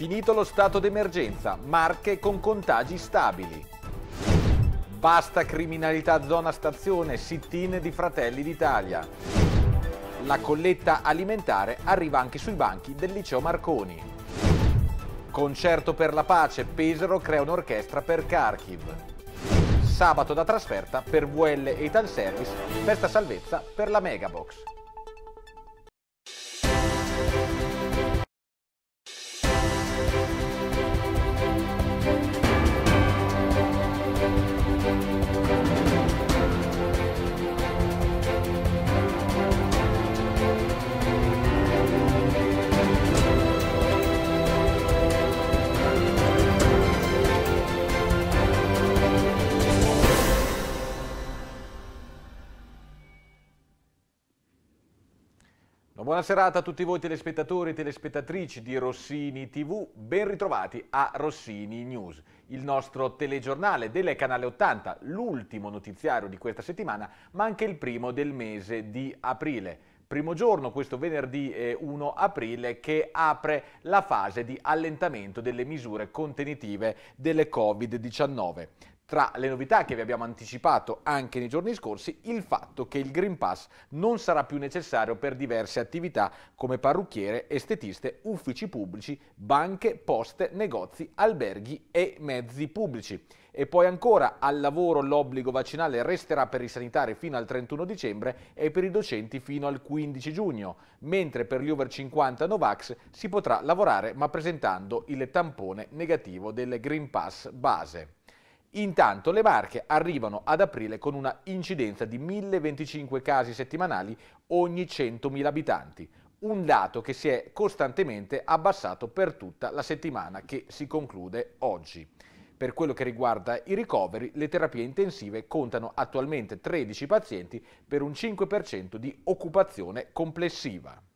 Finito lo stato d'emergenza, Marche con contagi stabili. Basta criminalità zona stazione, sit-in di Fratelli d'Italia. La colletta alimentare arriva anche sui banchi del liceo Marconi. Concerto per la pace, Pesaro crea un'orchestra per Kharkiv. Sabato da trasferta per VL e Ital Service, festa salvezza per la Megabox. Buona serata a tutti voi telespettatori e telespettatrici di Rossini TV, ben ritrovati a Rossini News, il nostro telegiornale del canale 80, l'ultimo notiziario di questa settimana, ma anche il primo del mese di aprile. Primo giorno, questo venerdì 1 aprile, che apre la fase di allentamento delle misure contenitive delle Covid-19. Tra le novità che vi abbiamo anticipato anche nei giorni scorsi, il fatto che il Green Pass non sarà più necessario per diverse attività come parrucchiere, estetiste, uffici pubblici, banche, poste, negozi, alberghi e mezzi pubblici. E poi ancora al lavoro l'obbligo vaccinale resterà per i sanitari fino al 31 dicembre e per i docenti fino al 15 giugno, mentre per gli over 50 Novax si potrà lavorare ma presentando il tampone negativo del Green Pass base. Intanto le Marche arrivano ad aprile con una incidenza di 1025 casi settimanali ogni 100.000 abitanti, un dato che si è costantemente abbassato per tutta la settimana che si conclude oggi. Per quello che riguarda i ricoveri, le terapie intensive contano attualmente 13 pazienti per un 5% di occupazione complessiva.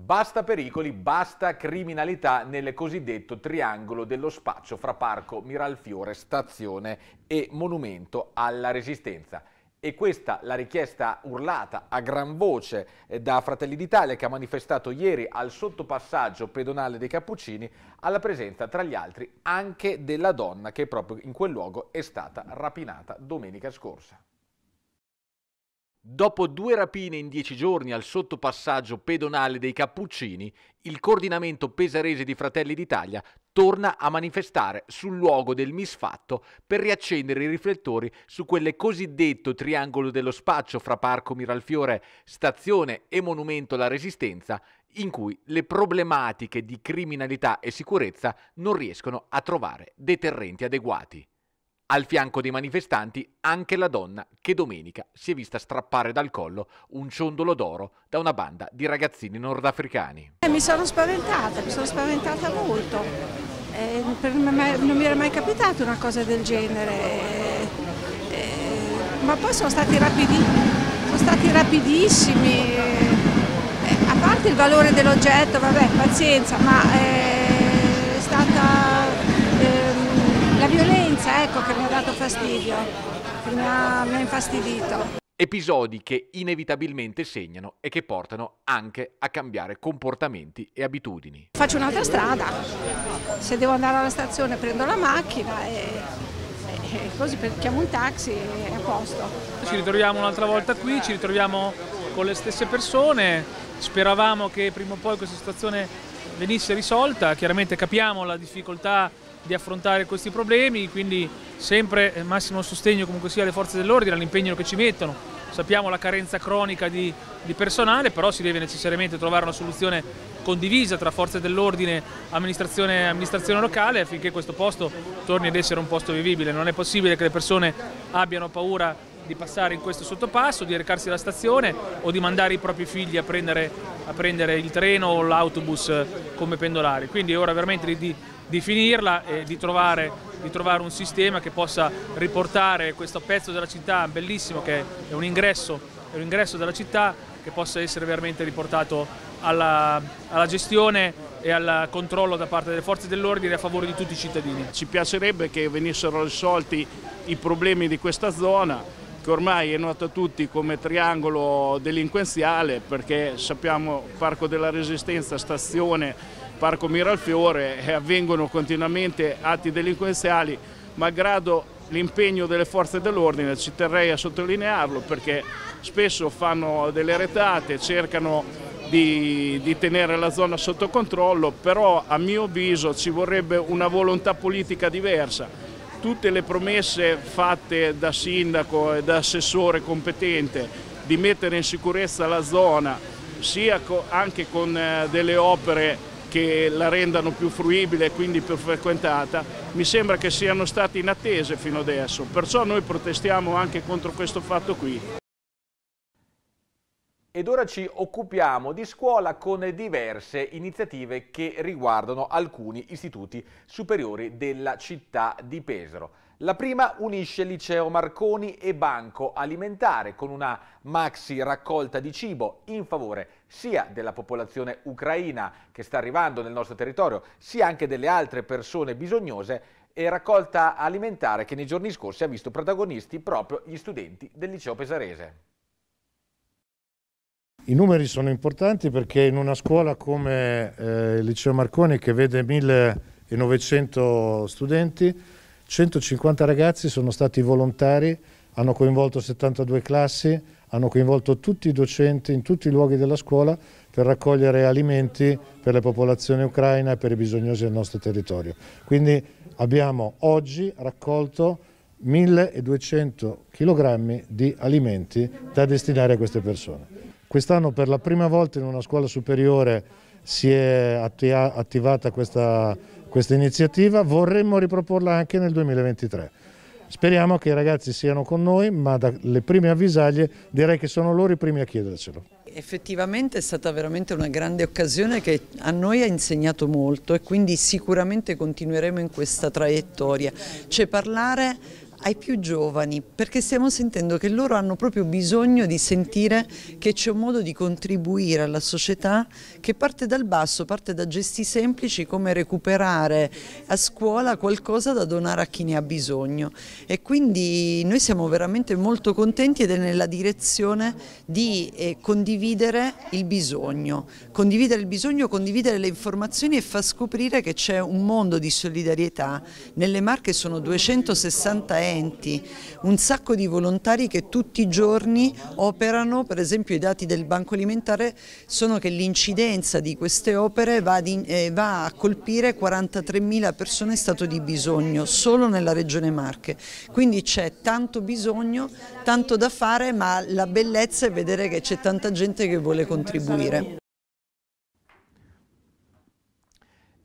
Basta pericoli, basta criminalità nel cosiddetto triangolo dello spaccio fra Parco Miralfiore, stazione e monumento alla Resistenza. E questa la richiesta urlata a gran voce eh, da Fratelli d'Italia che ha manifestato ieri al sottopassaggio pedonale dei Cappuccini alla presenza tra gli altri anche della donna che proprio in quel luogo è stata rapinata domenica scorsa. Dopo due rapine in dieci giorni al sottopassaggio pedonale dei Cappuccini, il coordinamento pesarese di Fratelli d'Italia torna a manifestare sul luogo del misfatto per riaccendere i riflettori su quelle cosiddetto triangolo dello spaccio fra Parco Miralfiore, stazione e monumento alla Resistenza, in cui le problematiche di criminalità e sicurezza non riescono a trovare deterrenti adeguati. Al fianco dei manifestanti anche la donna che domenica si è vista strappare dal collo un ciondolo d'oro da una banda di ragazzini nordafricani. Eh, mi sono spaventata, mi sono spaventata molto. Eh, me, non mi era mai capitata una cosa del genere. Eh, ma poi sono stati, rapidi, sono stati rapidissimi. Eh, a parte il valore dell'oggetto, vabbè, pazienza, ma infastidito. Episodi che inevitabilmente segnano e che portano anche a cambiare comportamenti e abitudini. Faccio un'altra strada, se devo andare alla stazione prendo la macchina e, e così chiamo un taxi e a posto. Ci ritroviamo un'altra volta qui, ci ritroviamo con le stesse persone, speravamo che prima o poi questa situazione venisse risolta, chiaramente capiamo la difficoltà di affrontare questi problemi, quindi sempre massimo sostegno comunque sia alle forze dell'ordine, all'impegno che ci mettono. Sappiamo la carenza cronica di, di, personale, però si deve necessariamente trovare una soluzione condivisa tra forze dell'ordine, amministrazione, amministrazione locale affinché questo posto torni ad essere un posto vivibile. Non è possibile che le persone abbiano paura di passare in questo sottopasso, di recarsi alla stazione o di mandare i propri figli a prendere, a prendere il treno o l'autobus come pendolari. Quindi è ora veramente di, di finirla e di trovare, di trovare, un sistema che possa riportare questo pezzo della città bellissimo che è un ingresso, è un ingresso della città che possa essere veramente riportato alla, alla gestione e al controllo da parte delle forze dell'ordine a favore di tutti i cittadini. Ci piacerebbe che venissero risolti i problemi di questa zona che ormai è noto a tutti come triangolo delinquenziale perché sappiamo Parco della Resistenza, stazione, Parco Miralfiore e avvengono continuamente atti delinquenziali malgrado l'impegno delle forze dell'ordine, ci terrei a sottolinearlo perché spesso fanno delle retate, cercano di, di, tenere la zona sotto controllo, però a mio avviso ci vorrebbe una volontà politica diversa. Tutte le promesse fatte da sindaco e da assessore competente di mettere in sicurezza la zona, sia anche con eh, delle opere che la rendano più fruibile e quindi più frequentata, mi sembra che siano state inattese fino adesso, perciò noi protestiamo anche contro questo fatto qui. Ed ora ci occupiamo di scuola con diverse iniziative che riguardano alcuni istituti superiori della città di Pesaro. La prima unisce Liceo Marconi e Banco Alimentare con una maxi raccolta di cibo in favore sia della popolazione ucraina che sta arrivando nel nostro territorio, sia anche delle altre persone bisognose e raccolta alimentare che nei giorni scorsi ha visto protagonisti proprio gli studenti del liceo pesarese. I numeri sono importanti perché in una scuola come eh, il liceo Marconi che vede 1900 studenti 150 ragazzi sono stati volontari, hanno coinvolto 72 classi, hanno coinvolto tutti i docenti in tutti i luoghi della scuola per raccogliere alimenti per le popolazioni ucraine e per i bisognosi del nostro territorio. Quindi abbiamo oggi raccolto 1200 kg di alimenti da destinare a queste persone. Quest'anno per la prima volta in una scuola superiore si è attivata questa questa iniziativa, vorremmo riproporla anche nel 2023. Speriamo che i ragazzi siano con noi, ma dalle prime avvisaglie direi che sono loro i primi a chiedercelo. Effettivamente è stata veramente una grande occasione che a noi ha insegnato molto e quindi sicuramente continueremo in questa traiettoria. Cioè parlare ai più giovani perché stiamo sentendo che loro hanno proprio bisogno di sentire che c'è un modo di contribuire alla società che parte dal basso, parte da gesti semplici come recuperare a scuola qualcosa da donare a chi ne ha bisogno. E quindi noi siamo veramente molto contenti ed è nella direzione di eh, condividere il bisogno, condividere il bisogno, condividere le informazioni e far scoprire che c'è un mondo di solidarietà, nelle Marche sono 260 enti, un sacco di volontari che tutti i giorni operano, per esempio i dati del Banco Alimentare sono che l'incidenza di queste opere va, di, eh, va a colpire 43.000 persone in stato di bisogno solo nella regione Marche, quindi c'è tanto bisogno, tanto da fare ma la bellezza è vedere che c'è tanta gente che vuole contribuire.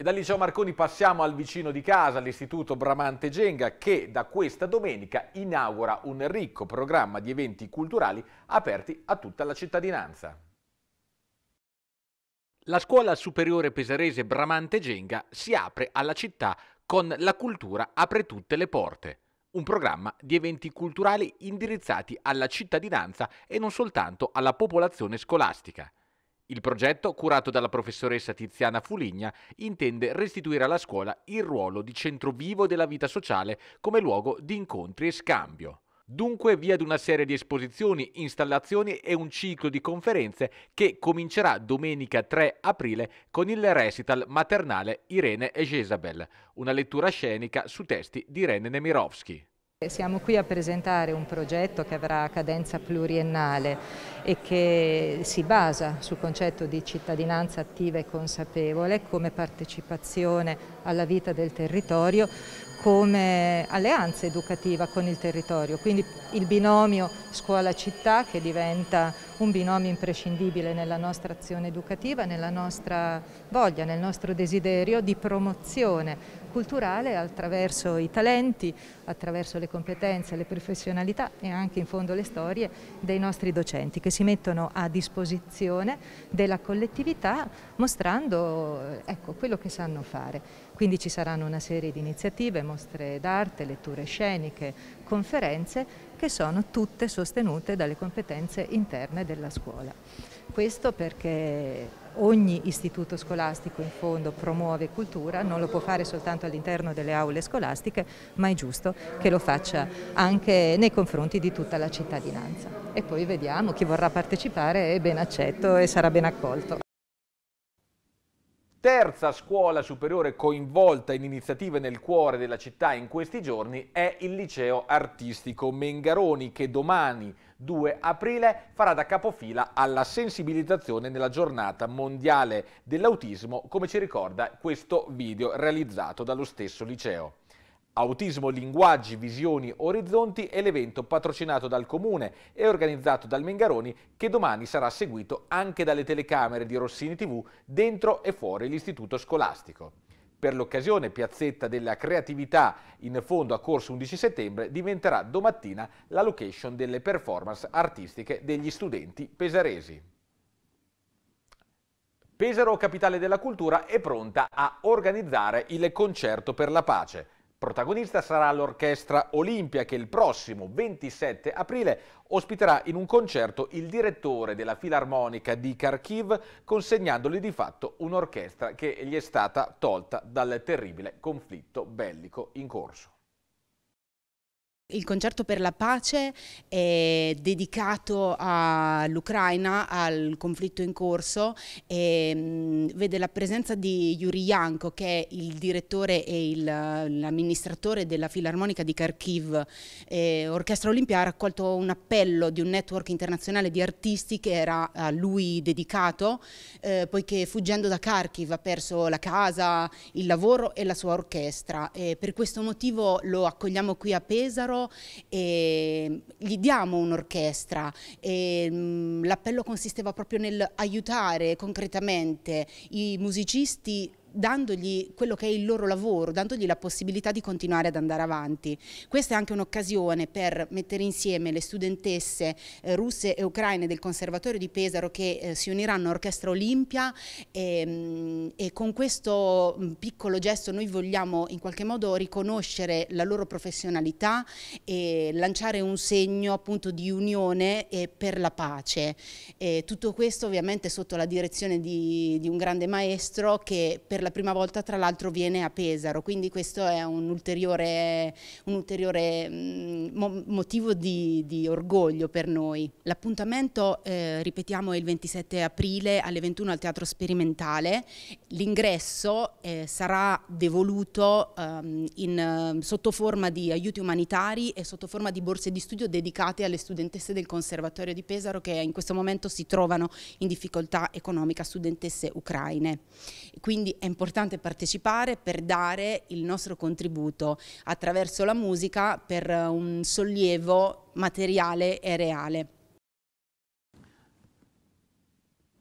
E dal liceo Marconi passiamo al vicino di casa, all'istituto Bramante Genga, che da questa domenica inaugura un ricco programma di eventi culturali aperti a tutta la cittadinanza. La scuola superiore pesarese Bramante Genga si apre alla città con La cultura apre tutte le porte, un programma di eventi culturali indirizzati alla cittadinanza e non soltanto alla popolazione scolastica. Il progetto, curato dalla professoressa Tiziana Fuligna, intende restituire alla scuola il ruolo di centro vivo della vita sociale come luogo di incontri e scambio. Dunque via ad una serie di esposizioni, installazioni e un ciclo di conferenze che comincerà domenica 3 aprile con il recital maternale Irene e Jezabel, una lettura scenica su testi di Irene Nemirovsky. Siamo qui a presentare un progetto che avrà cadenza pluriennale e che si basa sul concetto di cittadinanza attiva e consapevole come partecipazione alla vita del territorio come alleanza educativa con il territorio, quindi il binomio scuola-città che diventa un binomio imprescindibile nella nostra azione educativa, nella nostra voglia, nel nostro desiderio di promozione culturale attraverso i talenti, attraverso le competenze, le professionalità e anche in fondo le storie dei nostri docenti che si mettono a disposizione della collettività mostrando ecco, quello che sanno fare. Quindi ci saranno una serie di iniziative, mostre d'arte, letture sceniche, conferenze che sono tutte sostenute dalle competenze interne della scuola. Questo perché ogni istituto scolastico in fondo promuove cultura, non lo può fare soltanto all'interno delle aule scolastiche, ma è giusto che lo faccia anche nei confronti di tutta la cittadinanza. E poi vediamo chi vorrà partecipare è ben accetto e sarà ben accolto. Terza scuola superiore coinvolta in iniziative nel cuore della città in questi giorni è il liceo artistico Mengaroni che domani 2 aprile farà da capofila alla sensibilizzazione nella giornata mondiale dell'autismo come ci ricorda questo video realizzato dallo stesso liceo. Autismo, linguaggi, visioni, orizzonti è l'evento patrocinato dal Comune e organizzato dal Mengaroni che domani sarà seguito anche dalle telecamere di Rossini TV dentro e fuori l'istituto scolastico. Per l'occasione Piazzetta della Creatività in fondo a Corso 11 settembre diventerà domattina la location delle performance artistiche degli studenti pesaresi. Pesaro, capitale della cultura, è pronta a organizzare il concerto per la pace. Protagonista sarà l'Orchestra Olimpia che il prossimo 27 aprile ospiterà in un concerto il direttore della Filarmonica di Kharkiv consegnandogli di fatto un'orchestra che gli è stata tolta dal terribile conflitto bellico in corso. Il concerto per la pace è dedicato all'Ucraina, al conflitto in corso e vede la presenza di Yuri Yanko che è il direttore e l'amministratore della Filarmonica di Kharkiv. Eh, Orchestra Olimpia ha raccolto un appello di un network internazionale di artisti che era a lui dedicato eh, poiché fuggendo da Kharkiv ha perso la casa, il lavoro e la sua orchestra. E per questo motivo lo accogliamo qui a Pesaro e gli diamo un'orchestra. Mm, l'appello consisteva proprio nel aiutare concretamente i musicisti dandogli quello che è il loro lavoro, dandogli la possibilità di continuare ad andare avanti. Questa è anche un'occasione per mettere insieme le studentesse eh, russe e ucraine del Conservatorio di Pesaro che eh, si uniranno all'Orchestra Olimpia e, mm, e, con questo mm, piccolo gesto noi vogliamo in qualche modo riconoscere la loro professionalità e lanciare un segno appunto di unione eh, per la pace. E tutto questo ovviamente sotto la direzione di, di un grande maestro che per la prima volta tra l'altro viene a Pesaro, quindi questo è un ulteriore, un ulteriore mm, motivo di, di, orgoglio per noi. L'appuntamento, eh, ripetiamo, è il 27 aprile alle 21 al Teatro Sperimentale, l'ingresso eh, sarà devoluto um, in, sotto forma di aiuti umanitari e sotto forma di borse di studio dedicate alle studentesse del Conservatorio di Pesaro che in questo momento si trovano in difficoltà economica, studentesse ucraine. Quindi è importante partecipare per dare il nostro contributo attraverso la musica per un sollievo materiale e reale.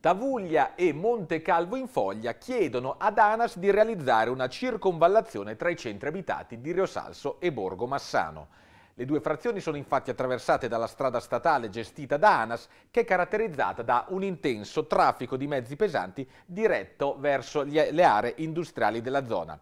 Tavuglia e Monte Calvo in Foglia chiedono ad ANAS di realizzare una circonvallazione tra i centri abitati di Riosalso e Borgo Massano. Le due frazioni sono infatti attraversate dalla strada statale gestita da ANAS che è caratterizzata da un intenso traffico di mezzi pesanti diretto verso le aree industriali della zona.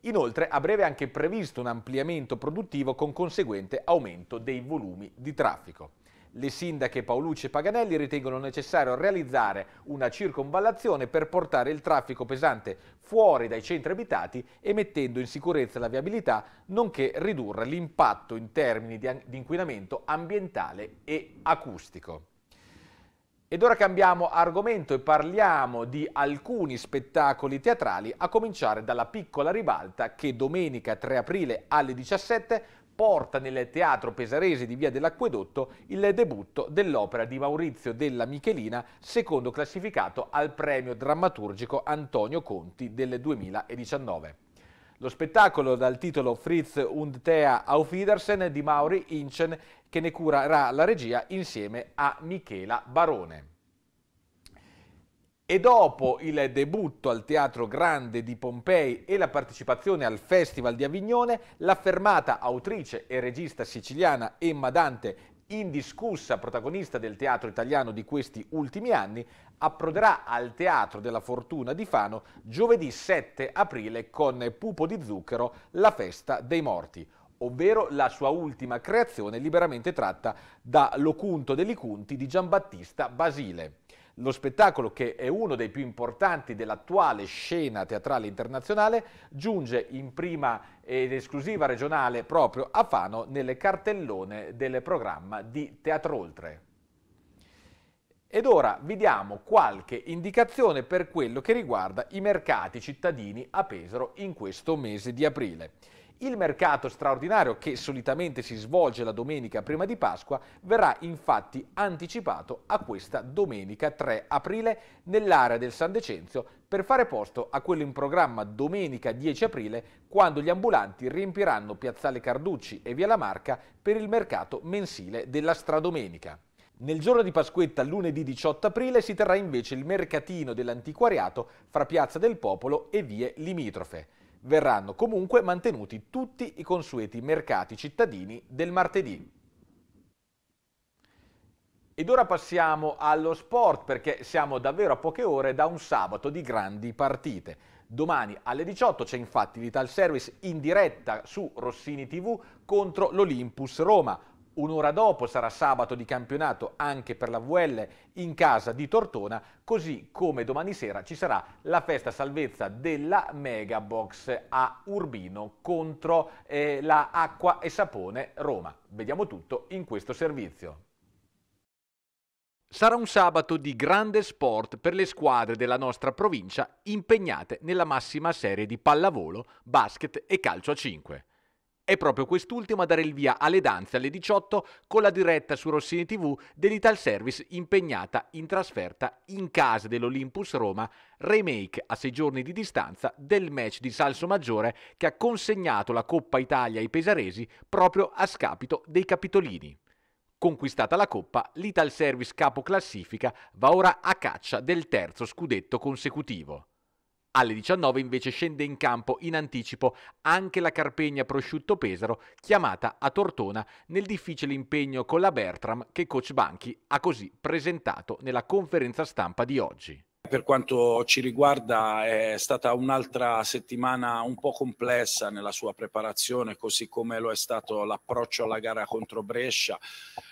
Inoltre a breve è anche previsto un ampliamento produttivo con conseguente aumento dei volumi di traffico. Le sindache Paolucci e Paganelli ritengono necessario realizzare una circonvallazione per portare il traffico pesante fuori dai centri abitati e mettendo in sicurezza la viabilità, nonché ridurre l'impatto in termini di inquinamento ambientale e acustico. Ed ora cambiamo argomento e parliamo di alcuni spettacoli teatrali, a cominciare dalla Piccola Ribalta che domenica 3 aprile alle 17 porta nel Teatro Pesarese di Via dell'Acquedotto il debutto dell'opera di Maurizio della Michelina, secondo classificato al premio drammaturgico Antonio Conti del 2019. Lo spettacolo dal titolo Fritz und Thea auf Wiedersen di Mauri Inchen che ne curerà la regia insieme a Michela Barone. E dopo il debutto al Teatro Grande di Pompei e la partecipazione al Festival di Avignone, l'affermata autrice e regista siciliana Emma Dante, indiscussa protagonista del teatro italiano di questi ultimi anni, approderà al Teatro della Fortuna di Fano giovedì 7 aprile con Pupo di Zucchero, La festa dei morti, ovvero la sua ultima creazione liberamente tratta da Locunto degli Cunti di Giambattista Basile. Lo spettacolo, che è uno dei più importanti dell'attuale scena teatrale internazionale, giunge in prima ed esclusiva regionale proprio a Fano nelle cartellone del programma di Teatro Oltre. Ed ora vi diamo qualche indicazione per quello che riguarda i mercati cittadini a Pesaro in questo mese di aprile. Il mercato straordinario che solitamente si svolge la domenica prima di Pasqua verrà infatti anticipato a questa domenica 3 aprile nell'area del San Decenzio per fare posto a quello in programma domenica 10 aprile quando gli ambulanti riempiranno Piazzale Carducci e Via La Marca per il mercato mensile della stradomenica. Nel giorno di Pasquetta, lunedì 18 aprile, si terrà invece il mercatino dell'antiquariato fra Piazza del Popolo e vie limitrofe verranno comunque mantenuti tutti i consueti mercati cittadini del martedì. Ed ora passiamo allo sport perché siamo davvero a poche ore da un sabato di grandi partite. Domani alle 18 c'è infatti l'Ital Service in diretta su Rossini TV contro l'Olympus Roma, Un'ora dopo sarà sabato di campionato anche per la VL in casa di Tortona, così come domani sera ci sarà la festa salvezza della Megabox a Urbino contro eh, la Acqua e Sapone Roma. Vediamo tutto in questo servizio. Sarà un sabato di grande sport per le squadre della nostra provincia impegnate nella massima serie di pallavolo, basket e calcio a 5. È proprio quest'ultimo a dare il via alle danze alle 18 con la diretta su Rossini TV dell'Ital Service impegnata in trasferta in casa dell'Olympus Roma, remake a sei giorni di distanza del match di Salso Maggiore che ha consegnato la Coppa Italia ai pesaresi proprio a scapito dei capitolini. Conquistata la Coppa, l'Ital Service capo classifica va ora a caccia del terzo scudetto consecutivo. Alle 19 invece scende in campo in anticipo anche la Carpegna Prosciutto Pesaro, chiamata a Tortona nel difficile impegno con la Bertram che coach Banchi ha così presentato nella conferenza stampa di oggi. Per quanto ci riguarda è stata un'altra settimana un po' complessa nella sua preparazione, così come lo è stato l'approccio alla gara contro Brescia.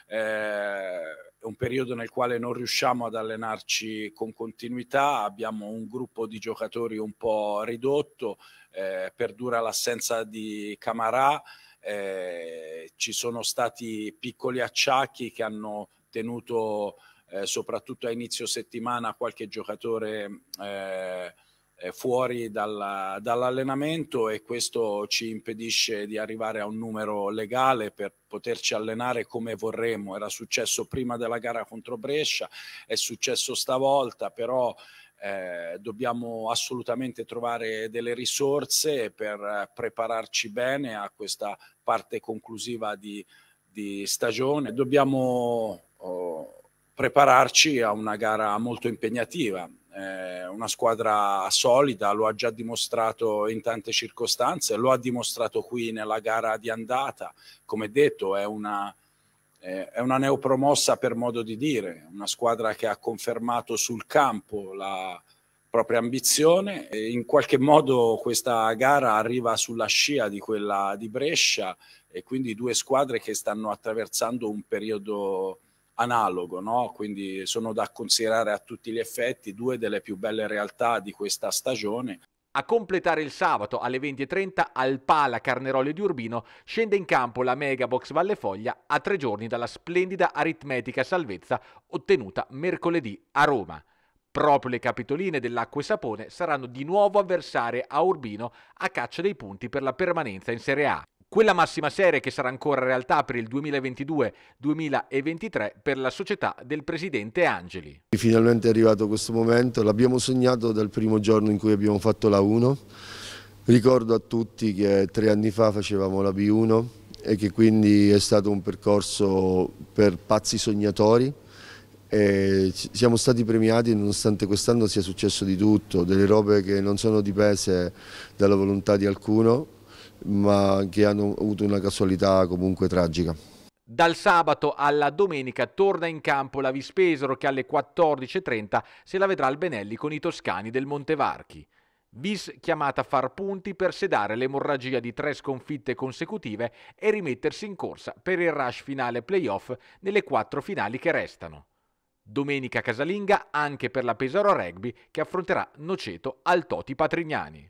Eh, è un periodo nel quale non riusciamo ad allenarci con continuità, abbiamo un gruppo di giocatori un po' ridotto, eh, perdura l'assenza di Camarà, eh, ci sono stati piccoli acciacchi che hanno tenuto eh, soprattutto a inizio settimana qualche giocatore eh, eh, fuori dal, dall'allenamento e questo ci impedisce di arrivare a un numero legale per poterci allenare come vorremmo. Era successo prima della gara contro Brescia, è successo stavolta, però eh, dobbiamo assolutamente trovare delle risorse per prepararci bene a questa parte conclusiva di, di stagione. Dobbiamo oh, prepararci a una gara molto impegnativa. Eh, una squadra solida, lo ha già dimostrato in tante circostanze, lo ha dimostrato qui nella gara di andata, come detto è una, eh, è una neopromossa per modo di dire, una squadra che ha confermato sul campo la propria ambizione e in qualche modo questa gara arriva sulla scia di quella di Brescia e quindi due squadre che stanno attraversando un periodo analogo, no? quindi sono da considerare a tutti gli effetti due delle più belle realtà di questa stagione. A completare il sabato alle 20.30 al Pala Carneroli di Urbino scende in campo la Megabox Valle Foglia a tre giorni dalla splendida aritmetica salvezza ottenuta mercoledì a Roma. Proprio le capitoline dell'acqua e sapone saranno di nuovo avversarie a Urbino a caccia dei punti per la permanenza in Serie A. Quella massima serie che sarà ancora realtà per il 2022-2023 per la società del presidente Angeli. Finalmente è arrivato questo momento, l'abbiamo sognato dal primo giorno in cui abbiamo fatto la 1. Ricordo a tutti che tre anni fa facevamo la B1 e che quindi è stato un percorso per pazzi sognatori. E siamo stati premiati nonostante quest'anno sia successo di tutto, delle robe che non sono dipese dalla volontà di alcuno, ma che hanno avuto una casualità comunque tragica. Dal sabato alla domenica torna in campo la Vispesaro che alle 14.30 se la vedrà al Benelli con i toscani del Montevarchi. Vis chiamata a far punti per sedare l'emorragia di tre sconfitte consecutive e rimettersi in corsa per il rush finale playoff nelle quattro finali che restano. Domenica casalinga anche per la Pesaro Rugby che affronterà Noceto al Toti Patrignani.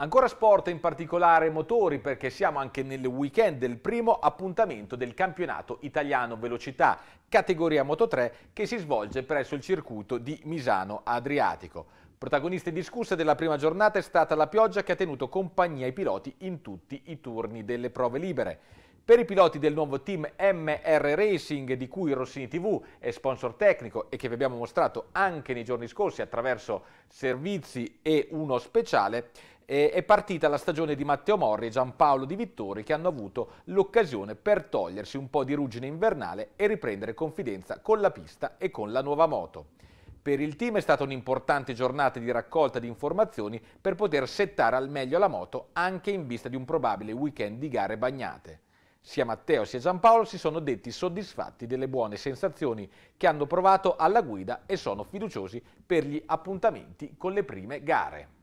Ancora sport, in particolare motori, perché siamo anche nel weekend del primo appuntamento del campionato italiano velocità categoria Moto 3 che si svolge presso il circuito di Misano Adriatico. Protagonista indiscussa della prima giornata è stata la pioggia che ha tenuto compagnia ai piloti in tutti i turni delle prove libere. Per i piloti del nuovo team MR Racing, di cui Rossini TV è sponsor tecnico e che vi abbiamo mostrato anche nei giorni scorsi attraverso servizi e uno speciale, è partita la stagione di Matteo Morri e Giampaolo Di Vittori che hanno avuto l'occasione per togliersi un po' di ruggine invernale e riprendere confidenza con la pista e con la nuova moto. Per il team è stata un'importante giornata di raccolta di informazioni per poter settare al meglio la moto anche in vista di un probabile weekend di gare bagnate. Sia Matteo sia Giampaolo si sono detti soddisfatti delle buone sensazioni che hanno provato alla guida e sono fiduciosi per gli appuntamenti con le prime gare.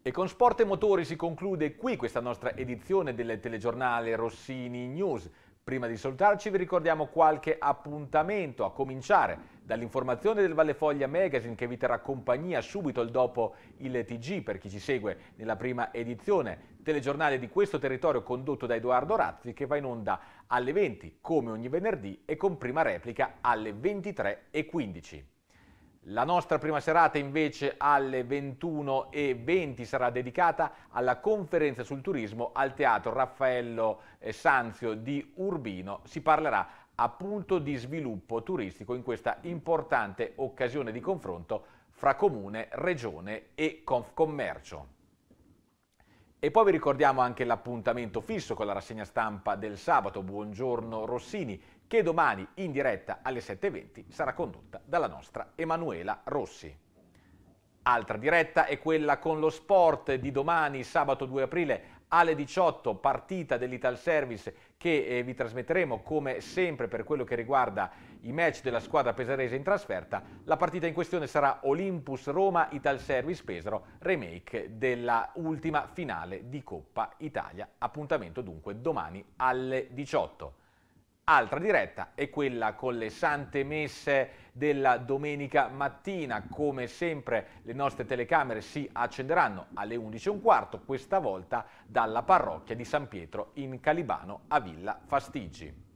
E con Sport e Motori si conclude qui questa nostra edizione del telegiornale Rossini News. Prima di salutarci vi ricordiamo qualche appuntamento, a cominciare dall'informazione del Valle Foglia Magazine che vi terrà compagnia subito dopo il TG per chi ci segue nella prima edizione, telegiornale di questo territorio condotto da Edoardo Razzi che va in onda alle 20 come ogni venerdì e con prima replica alle 23.15. La nostra prima serata invece alle 21.20 sarà dedicata alla conferenza sul turismo al Teatro Raffaello eh, Sanzio di Urbino. Si parlerà appunto di sviluppo turistico in questa importante occasione di confronto fra comune, regione e Confcommercio. E poi vi ricordiamo anche l'appuntamento fisso con la rassegna stampa del sabato. Buongiorno Rossini, che domani in diretta alle 7.20 sarà condotta dalla nostra Emanuela Rossi. Altra diretta è quella con lo sport di domani, sabato 2 aprile alle 18, partita dell'Ital Service che eh, vi trasmetteremo come sempre per quello che riguarda i match della squadra pesarese in trasferta. La partita in questione sarà Olympus Roma Ital Service Pesaro, remake della ultima finale di Coppa Italia. Appuntamento dunque domani alle 18. Altra diretta è quella con le sante messe della domenica mattina. Come sempre le nostre telecamere si accenderanno alle 11.15, questa volta dalla parrocchia di San Pietro in Calibano a Villa Fastiggi.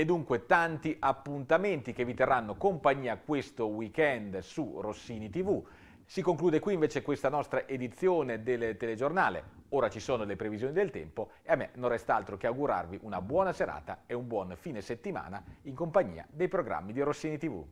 E dunque tanti appuntamenti che vi terranno compagnia questo weekend su Rossini TV. Si conclude qui invece questa nostra edizione del telegiornale. Ora ci sono le previsioni del tempo e a me non resta altro che augurarvi una buona serata e un buon fine settimana in compagnia dei programmi di Rossini TV.